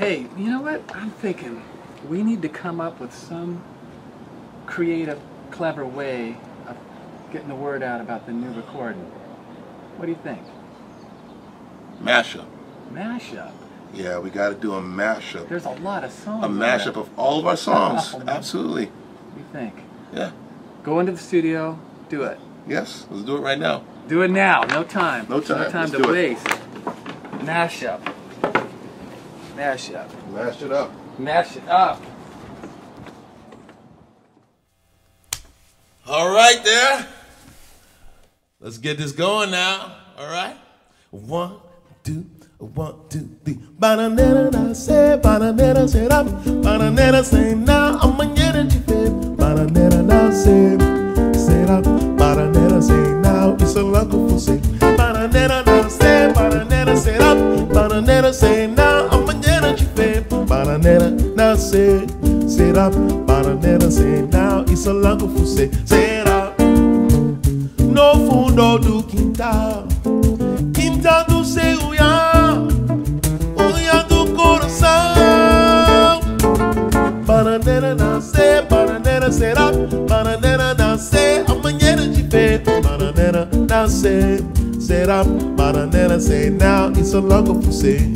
Hey, you know what? I'm thinking we need to come up with some creative, clever way of getting the word out about the new recording. What do you think? Mashup. Mashup. Yeah, we got to do a mashup. There's a lot of songs. A mashup of all of our songs. Oh. Absolutely. What do you think? Yeah. Go into the studio, do it. Yes. Let's do it right now. Do it now. No time. No time. No time Let's to waste. it. waste. Mashup. Mashup. Mash it up. Mash it up. All right, there. Let's get this going now. All right. One, two, one, two, three. Bananeira na say, bananeira say up, bananeira say now. I'm a energy babe. Bananeira na say, say up, bananeira say now. It's a local for say. Bananeira na say, bananeira say up, bananeira say now. paranera, nascer, sei. Será paranera, sei não. Isso é logo você será. No fundo do quintal, quintal do seu olhar, olhar do coração. Paranera, nascer, paranera, será. Paranera, nascer, amanhã de diferente. Paranera, nascer, será. Paranera, sei não. Isso é logo você.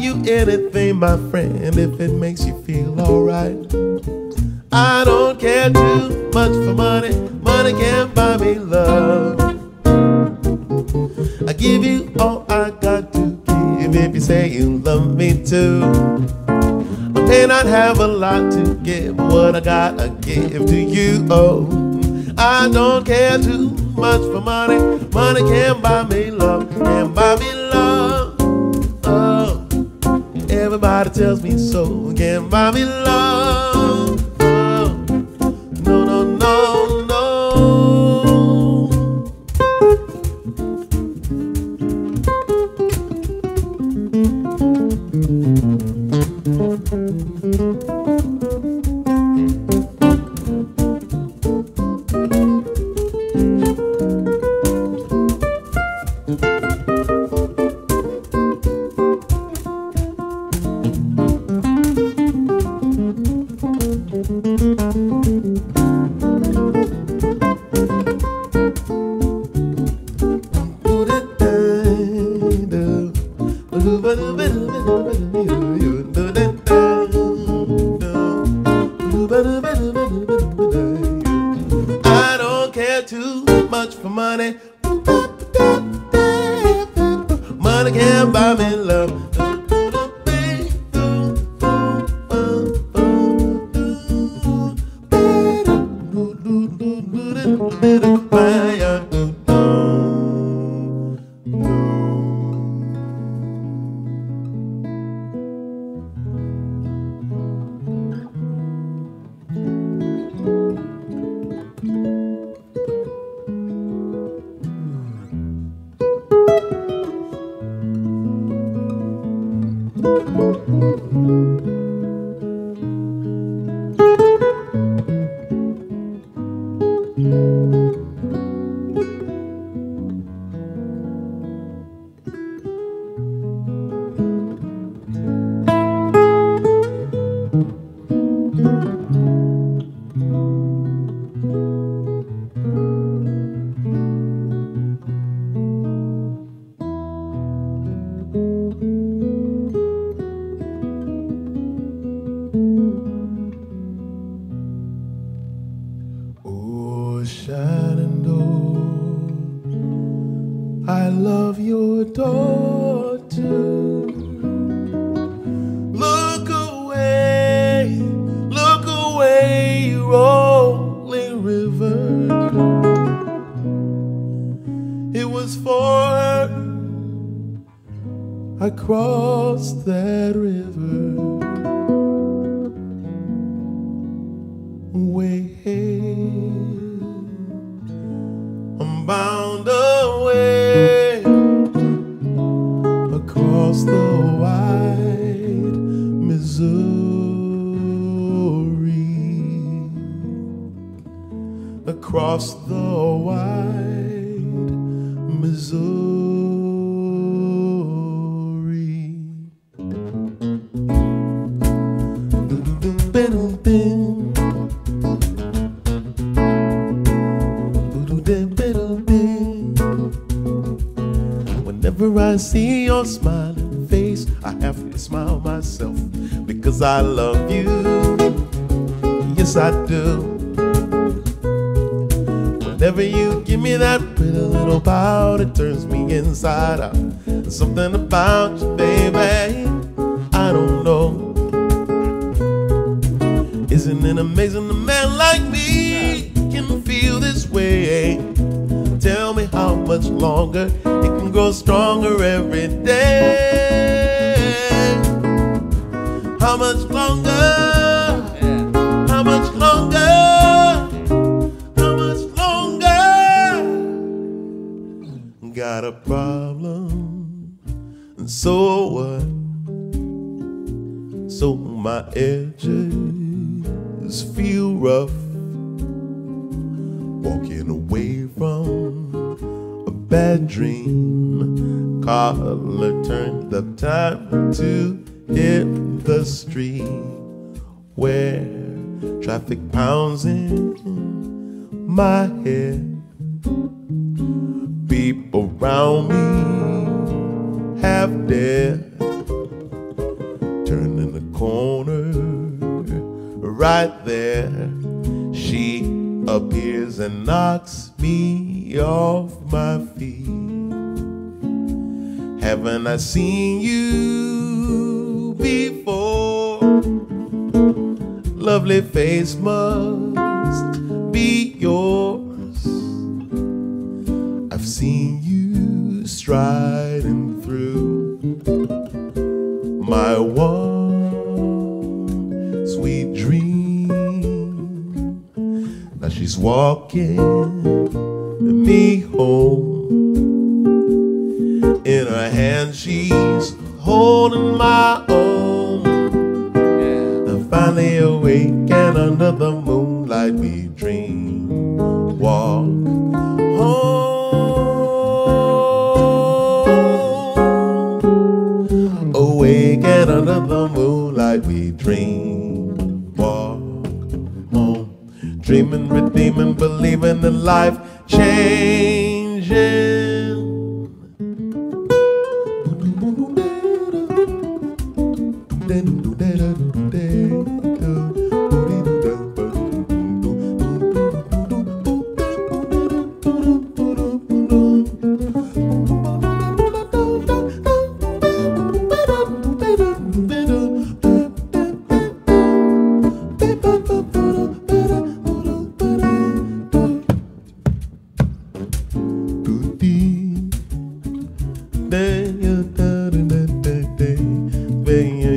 You anything, my friend, if it makes you feel alright. I don't Buy me love. I don't care too much for money. River. It was for her I crossed that river. Across the wide Missouri. Whenever I see your smiling face, I have to smile myself because I love you. Yes, I do. Whenever you give me that pretty little pout, it turns me inside out. Something about you, baby, I don't know. Isn't it amazing a man like me can feel this way? Tell me how much longer it can grow stronger every day. How much longer? Got a problem, and so what? So my edges feel rough. Walking away from a bad dream. Collar turned up time to hit the street where traffic pounds in my head. Around me half dead. Turning the corner, right there, she appears and knocks me off my feet. Haven't I seen you before? Lovely face must be yours. I've seen striding through my one sweet dream. Now she's walking under the moonlight we dream. Walk home. Dreaming, redeeming, believing in life changing. tem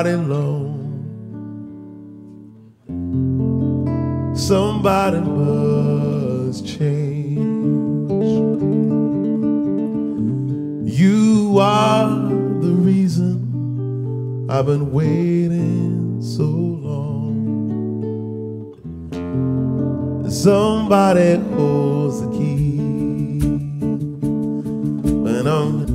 somebody alone. Somebody must change. You are the reason I've been waiting so long. Somebody holds the key when I'm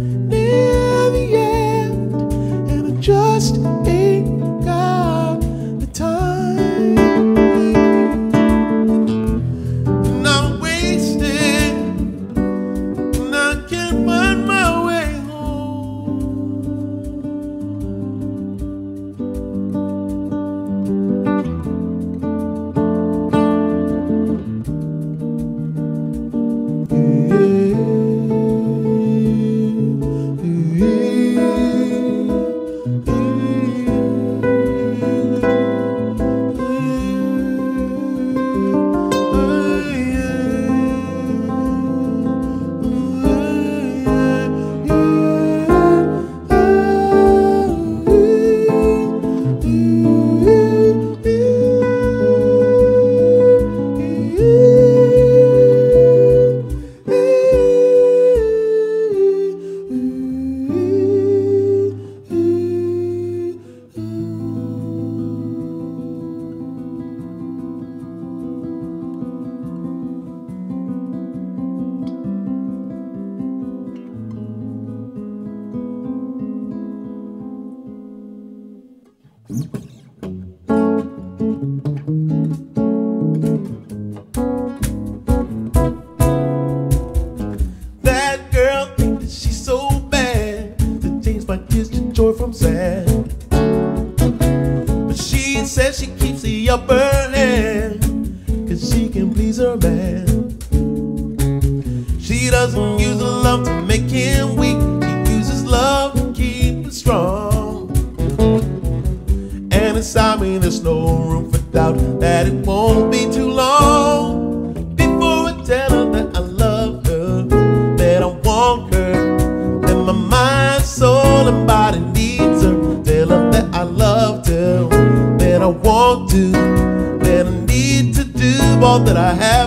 Thank I want to, that I need to do, all that I have.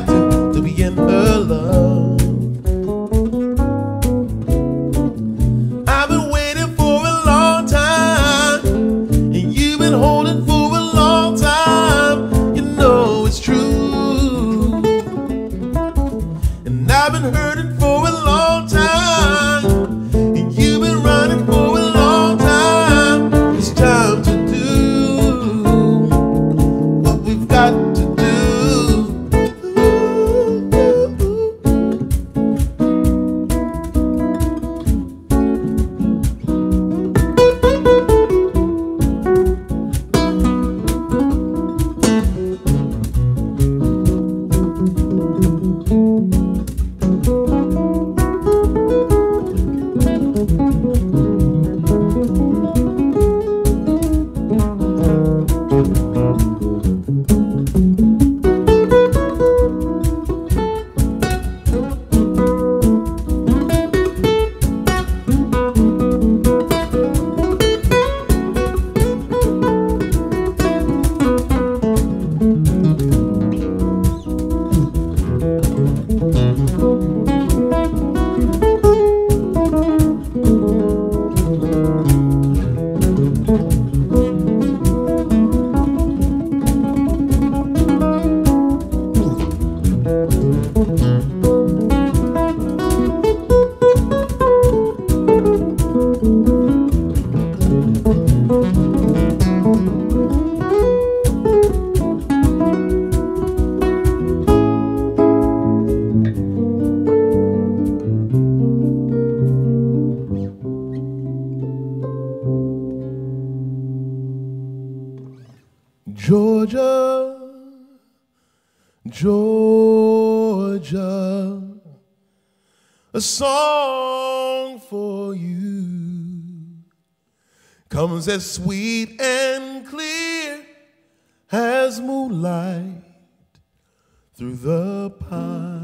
a song for you comes as sweet and clear as moonlight through the pine.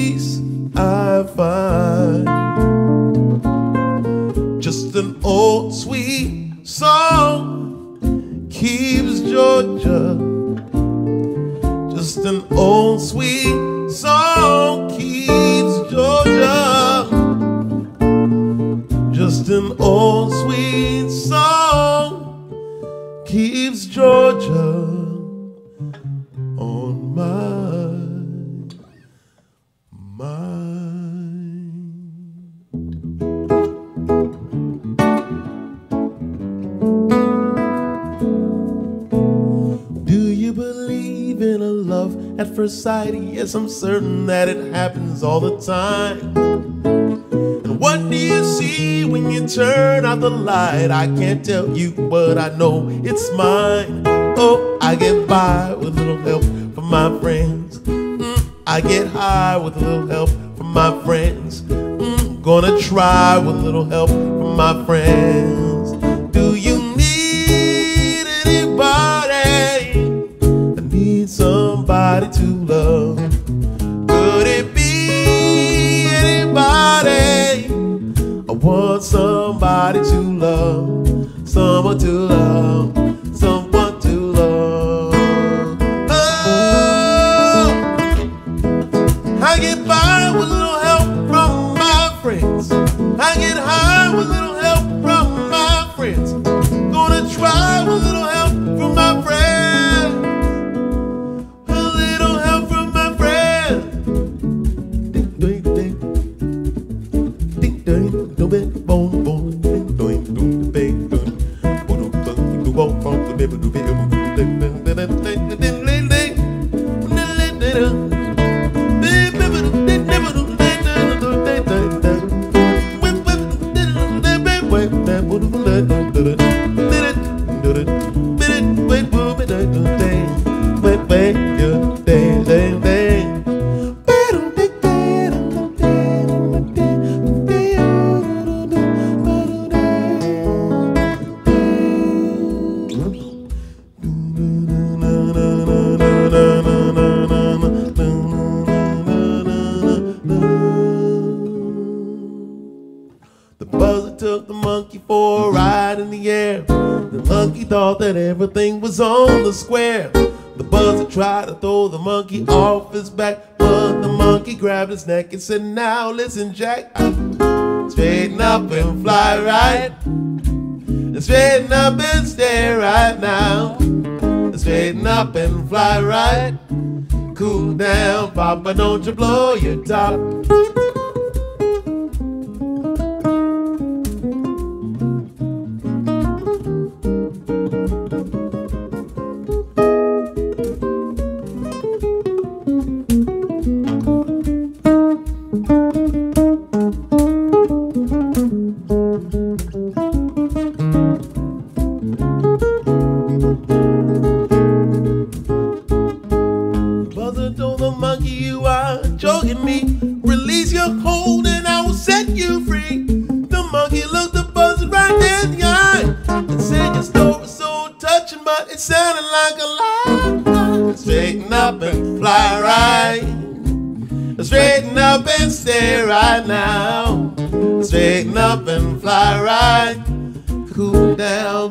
Peace I find, just an old sweet song keeps Georgia. Just an old sweet song keeps Georgia. Just an old sweet song keeps Georgia first sight? Yes, I'm certain that it happens all the time. And what do you see when you turn out the light? I can't tell you, but I know it's mine. Oh, I get by with a little help from my friends. Mm, I get high with a little help from my friends. Mm, gonna try with a little help from my friends. Want somebody to love, someone to love, someone to love. Oh, I get by with a little help from my friends. I get high with a little help from my friends. Was on the square. The buzzer tried to throw the monkey off his back, but the monkey grabbed his neck and said, Now listen, Jack. Straighten up and fly right. Straighten up and stay right now. Straighten up and fly right. Cool down, Papa, don't you blow your top.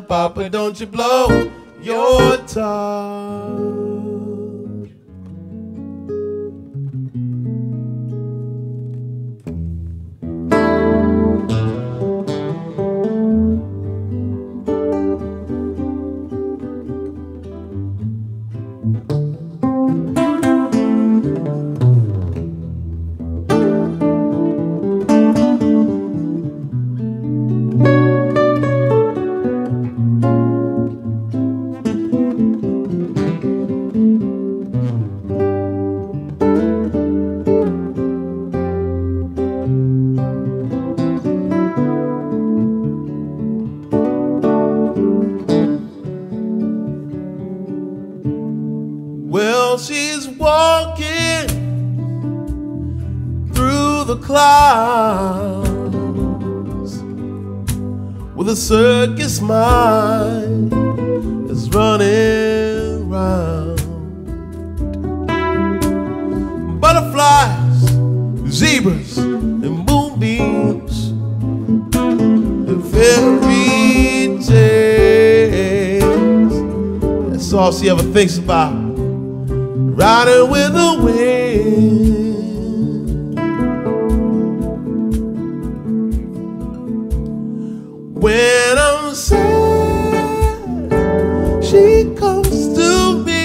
Papa, don't you blow your top. she's walking through the clouds with a circus mind that's running round. Butterflies, zebras, and moonbeams, the very tales. That's all she ever thinks about. Riding with the wind. When I'm sad, she comes to me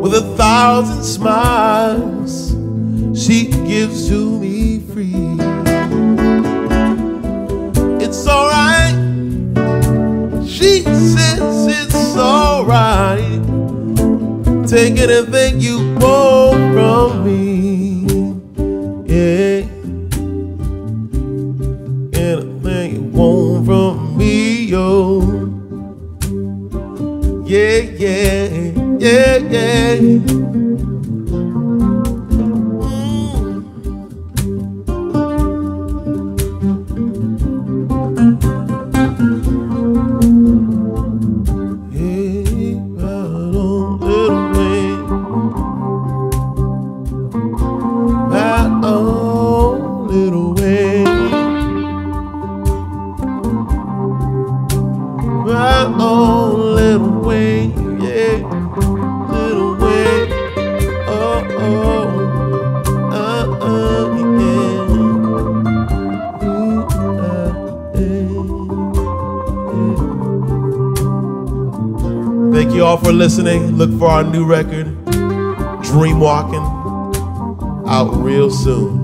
with a thousand smiles. Take anything you listening. Look for our new record, Dream Walking, out real soon.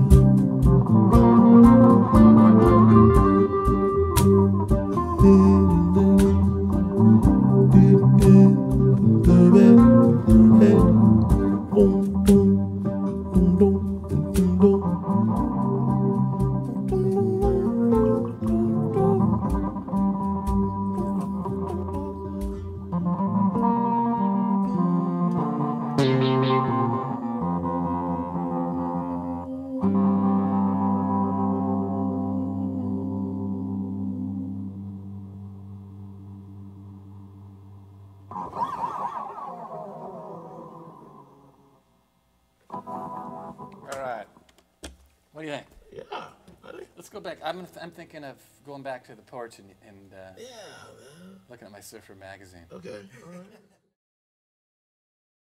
Thinking of going back to the porch and, and uh, Yeah, man. looking at my surfer magazine. Okay. All right.